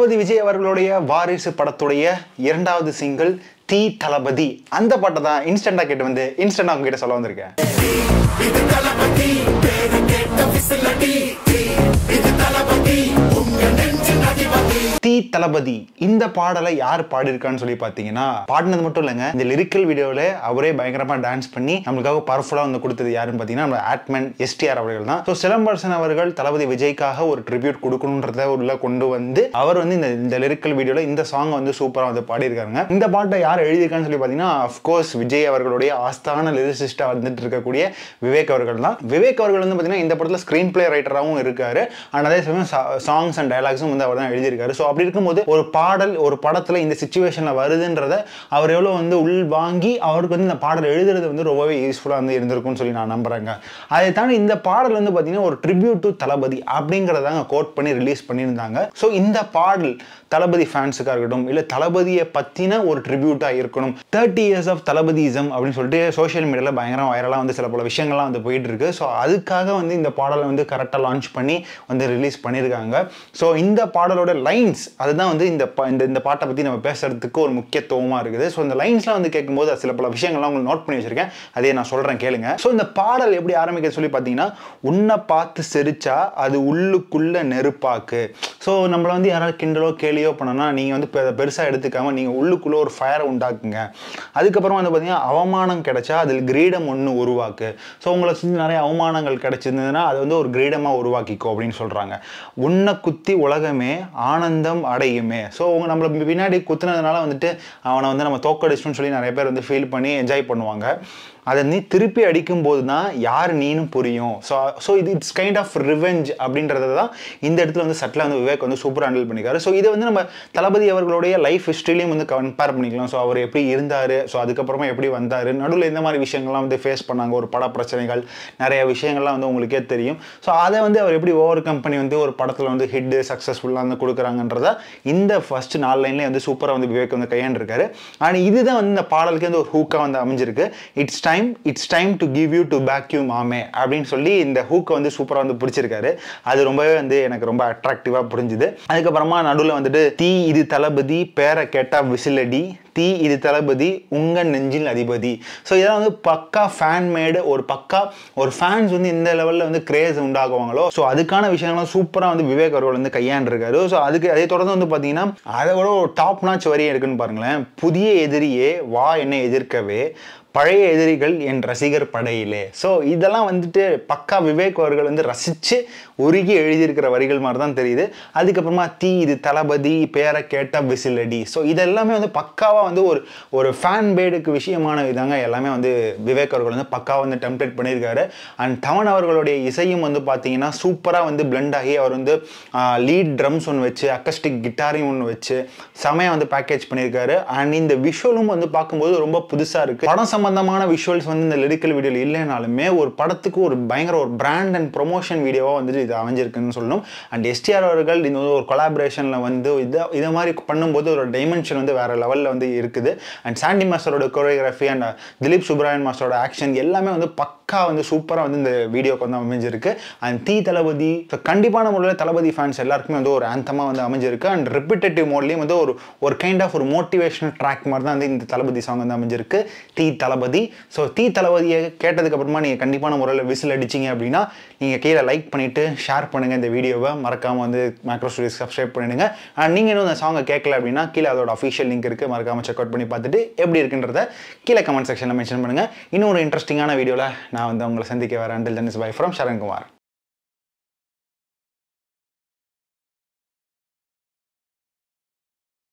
தளபதி விஜய் அவர்களுடைய வாரிசு படத்துடைய இரண்டாவது சிங்கிள் தீ தளபதி. அந்த பாட்டை தான் இன்ஸ்டண்டா கேட்டு வந்து இன்ஸ்டண்டா உங்ககிட்ட சொல்ல வந்திருக்கேன். இது தளபதி தளபதி இந்த பாடலை யார் பாடியிருக்கான்னு சொல்லி பார்த்தீங்கன்னா பாடினது மட்டும் இல்லைங்க. இந்த லிரிக்கல் வீடியோவில் அவரே பயங்கரமா டான்ஸ் பண்ணி நம்மளுக்காக பவர்ஃபுல்லாக வந்து கொடுத்தது யாருன்னு பார்த்தீங்கன்னா நம்ம ஆட்மன் எஸ்டிஆர் அவர்கள் தான். ஸோ சிலம்பரசன் அவர்கள் தளபதி விஜய்க்காக ஒரு ட்ரிபியூட் கொடுக்கணுன்றத உள்ள கொண்டு வந்து அவர் வந்து இந்த இந்த லிரிக்கல் வீடியோவில் இந்த சாங் வந்து சூப்பராக வந்து பாடியிருக்காங்க இந்த பாட்டை யார் எழுதியிருக்கான்னு சொல்லி பார்த்தீங்கன்னா அஃப்கோர்ஸ் விஜய் அவர்களுடைய ஆஸ்தான லிரிசிஸ்டாக வந்துட்டு இருக்கக்கூடிய விவேக் அவர்கள் தான். விவேக் அவர்கள் வந்து பார்த்தீங்கன்னா இந்த படத்தில் ஸ்க்ரீன் பிளே ரைட்டராகவும் இருக்காரு. அண்ட் அதே சமயம் சாங்ஸ் அண்ட் டயலாக்ஸும் வந்து அவர் தான் எழுதியிருக்காரு. ஸோ அப்படி இருக்கும்போது ஒரு பாடல் ஒரு படத்தில் இந்த சுச்சுவேஷனில் வருதுன்றத அவர் எவ்வளோ வந்து உள் வாங்கி அவருக்கு வந்து இந்த பாடல் எழுதுறது வந்து ரொம்பவே யூஸ்ஃபுல்லாக வந்து இருந்திருக்கும்னு சொல்லி நான் நம்புகிறேங்க அதை தாண்டி இந்த பாடல் வந்து பார்த்தீங்கன்னா ஒரு ட்ரிபியூட் டு தளபதி அப்படிங்கிறதாங்க கோட் பண்ணி ரிலீஸ் பண்ணியிருந்தாங்க. ஸோ இந்த பாடல் தளபதி ஃபேன்ஸுக்காக இருக்கட்டும் இல்லை தளபதியை பற்றின ஒரு ட்ரிபியூட்டாக இருக்கணும். தேர்ட்டி இயர்ஸ் ஆஃப் தளபதிசம் அப்படின்னு சொல்லிட்டு சோஷியல் மீடியாவில் பயங்கரம் வைரலாக வந்து சில பல விஷயங்கள்லாம் வந்து போயிட்டு இருக்கு ஸோ அதுக்காக வந்து இந்த பாடலை வந்து கரெக்டாக லான்ச் பண்ணி வந்து ரிலீஸ் பண்ணியிருக்காங்க. ஸோ இந்த பாடலோட லைன்ஸ் அதுதான் வந்து இந்த பா- இந்த இந்த பாட்டை பற்றி நம்ம பேசுறதுக்கு ஒரு முக்கியத்துவமாக இருக்குது. ஸோ இந்த லைன்ஸ்லாம் வந்து கேட்கும்போது சில பல விஷயங்கள்லாம் உங்களுக்கு நோட் பண்ணி வச்சிருக்கேன். அதே நான் சொல்கிறேன் கேளுங்க. ஸோ இந்த பாடல் எப்படி ஆரம்பிக்க சொல்லி பார்த்தீங்கன்னா உன்னை பார்த்து சிரிச்சா அது உள்ளுக்குள்ளே நெருப்பாக்கு. ஸோ நம்மளை வந்து யாராவது கிண்டலோ கேலியோ பண்ணனா நீங்கள் வந்து பெ- பெருசாக எடுத்துக்காம நீங்கள் உள்ளுக்குள்ளே ஒரு ஃபயரை உண்டாக்குங்க. அதுக்கப்புறம் வந்து பார்த்தீங்கன்னா அவமானம் கிடைச்சா அதில் கிரீடம் ஒன்று உருவாக்கு. ஸோ உங்களை சுற்றி நிறைய அவமானங்கள் கிடைச்சிருந்ததுன்னா அது வந்து ஒரு கிரீடமாக உருவாக்கிக்கோ அப்படின்னு சொல்கிறாங்க உன்னை குத்தி உலகமே ஆனந்தம் அடையுமே. ஸோ அவங்க நம்மளை பின்னாடி குத்துனதுனால வந்துட்டு அவனை வந்து நம்ம தோக்கடிச்சிட்டோம்னு சொல்லி நிறைய பேர் வந்து ஃபீல் பண்ணி என்ஜாய் பண்ணுவாங்க. அதை நீ திருப்பி அடிக்கும்போது தான் யார் நீனும் புரியும். ஸோ ஸோ இது இட்ஸ் கைண்ட் ஆஃப் ரிவெஞ்ச் அப்படின்றத தான் இந்த இடத்துல வந்து சட்டில் வந்து விவேக் வந்து சூப்பர் ஹேண்டில் பண்ணிக்காரு ஸோ இதை வந்து நம்ம தளபதி அவர்களுடைய லைஃப் ஹிஸ்ட்ரிலையும் வந்து கம்பேர் பண்ணிக்கலாம். ஸோ அவர் எப்படி இருந்தார் ஸோ அதுக்கப்புறமா எப்படி வந்தார் நடுவில் இந்த மாதிரி விஷயங்கள்லாம் வந்து ஃபேஸ் பண்ணாங்க ஒரு பட பிரச்சனைகள் நிறைய விஷயங்கள்லாம் வந்து உங்களுக்கே தெரியும். ஸோ அதை வந்து அவர் எப்படி ஓவர் கம்பெனி வந்து ஒரு படத்தில் வந்து ஹிட் சக்ஸஸ்ஃபுல்லாக வந்து கொடுக்குறாங்கன்றத இந்த ஃபர்ஸ்ட் நாலு லைன்லேயே வந்து சூப்பராக வந்து விவேக் வந்து கையாண்டிருக்காரு. அண்ட் இதுதான் வந்து இந்த பாடலுக்கு வந்து ஒரு ஹூக்காக வந்து அமைஞ்சிருக்கு. It's time it's time to give you to back you மாமே அப்படின்னு சொல்லி இந்த ஹூக்கை வந்து சூப்பராக வந்து பிடிச்சிருக்காரு. அது ரொம்பவே வந்து எனக்கு ரொம்ப அட்ராக்டிவாக புரிஞ்சுது. அதுக்கப்புறமா நடுவில் வந்துட்டு தீ இது தளபதி பேரை கேட்டால் விசிலடி தீ இது தளபதி உங்கள் நெஞ்சில் அதிபதி. ஸோ இதெல்லாம் வந்து பக்கா ஃபேன் மேடு ஒரு பக்கா ஒரு ஃபேன்ஸ் வந்து இந்த லெவலில் வந்து கிரேஸ் உண்டாகுவாங்களோ? ஸோ அதுக்கான விஷயங்கள்லாம் சூப்பராக வந்து விவேக் அவர்கள் வந்து கையாண்டிருக்காரு. ஸோ அதுக்கு அதை தொடர்ந்து வந்து பார்த்தீங்கன்னா அதை விட ஒரு டாப் நாச் வரி இருக்குன்னு பாருங்களேன். புதிய எதிரியே வா என்னை எதிர்க்கவே பழைய எதிரிகள் என் ரசிகர் படையிலே. ஸோ இதெல்லாம் வந்துட்டு பக்கா விவேக் அவர்கள் வந்து ரசித்து உருகி எழுதியிருக்கிற வரிகள் மாதிரி தான் தெரியுது. அதுக்கப்புறமா தீ இது தளபதி பேரை கேட்ட விசிலடி ஸோ இதெல்லாமே வந்து பக்காவாக வந்து ஒரு ஒரு ஃபேன் பேடுக்கு விஷயமான இதாங்க எல்லாமே வந்து விவேக் அவர்கள் வந்து பக்காவாக வந்து டெம்ப்ளேட் பண்ணியிருக்காரு. அண்ட் தமன் அவர்களுடைய இசையும் வந்து பார்த்தீங்கன்னா சூப்பராக வந்து பிளெண்ட் ஆகி அவர் வந்து லீட் ட்ரம்ஸ் ஒன்று வச்சு அக்கஸ்டிக் கிட்டாரையும் ஒன்று வச்சு செமையாக வந்து பேக்கேஜ் பண்ணியிருக்காரு. அண்ட் இந்த விஷுவலும் வந்து பார்க்கும்போது ரொம்ப புதுசாக இருக்குது படம் சம்பந்தமான விஷுவல்ஸ் வந்து இந்த லிரிக்கல் வீடியோவில் இல்லைனாலுமே ஒரு படத்துக்கு ஒரு பயங்கர ஒரு பிராண்ட் அண்ட் ப்ரொமோஷன் வீடியோவாக வந்துட்டு இது அமைஞ்சிருக்குன்னு சொல்லணும். அண்ட் எஸ்டிஆர் அவர்கள் இந்த வந்து ஒரு கொலாபரேஷனில் வந்து இதை இதை மாதிரி பண்ணும்போது ஒரு டைமென்ஷன் வந்து வேறு லெவலில் வந்து இருக்குது. அண்ட் சாண்டி மாஸ்டரோட கோரியோகிராஃபி அண்ட் திலீப் சுப்ராயன் மாஸ்டரோட ஆக்ஷன் எல்லாமே வந்து பக்கா வந்து சூப்பராக வந்து இந்த வீடியோக்கு வந்து அமைஞ்சிருக்கு. அண்ட் தீ தளபதி ஸோ கண்டிப்பான முறையில் தளபதி ஃபேன்ஸ் எல்லாருக்குமே வந்து ஒரு ஆந்தமாக வந்து அமைஞ்சிருக்கு. அண்ட் ரிப்பிட்டேட்டிவ் மோட்லேயும் வந்து ஒரு ஒரு கைண்ட் ஆஃப் ஒரு மோட்டிவேஷனல் ட்ராக் மாதிரி தான் வந்து இந்த தளபதி சாங் வந்து அமைஞ்சிருக்கு. தீ தளபதி. ஸோ தீ தளபதியை கேட்டதுக்கு அப்புறமா நீங்கள் கண்டிப்பான முறையில் விசில் அடிச்சிங்க அப்படின்னா நீங்கள் கீழே லைக் பண்ணிவிட்டு ஷேர் பண்ணுங்கள் இந்த வீடியோவை மறக்காமல் வந்து மேக்ரோ ஸ்டுடியோஸ் சப்ஸ்கிரைப் பண்ணிடுங்க. அண்ட் நீங்கள் இன்னும் இந்த சாங்கை கேட்கல அப்படின்னா கீழே அதோட அஃபிஷியல் லிங்க் இருக்குது மறக்காமல் செக் அவுட் பண்ணி பார்த்துட்டு எப்படி இருக்குன்றத கீழே கமெண்ட் செக்ஷனில் மென்ஷன் பண்ணுங்கள் இன்னும் ஒரு இன்ட்ரெஸ்டிங்கான வீடியோவில் நான் நான் வந்து உங்களை சந்திக்க வரேன் till then is bye from Sarankumar.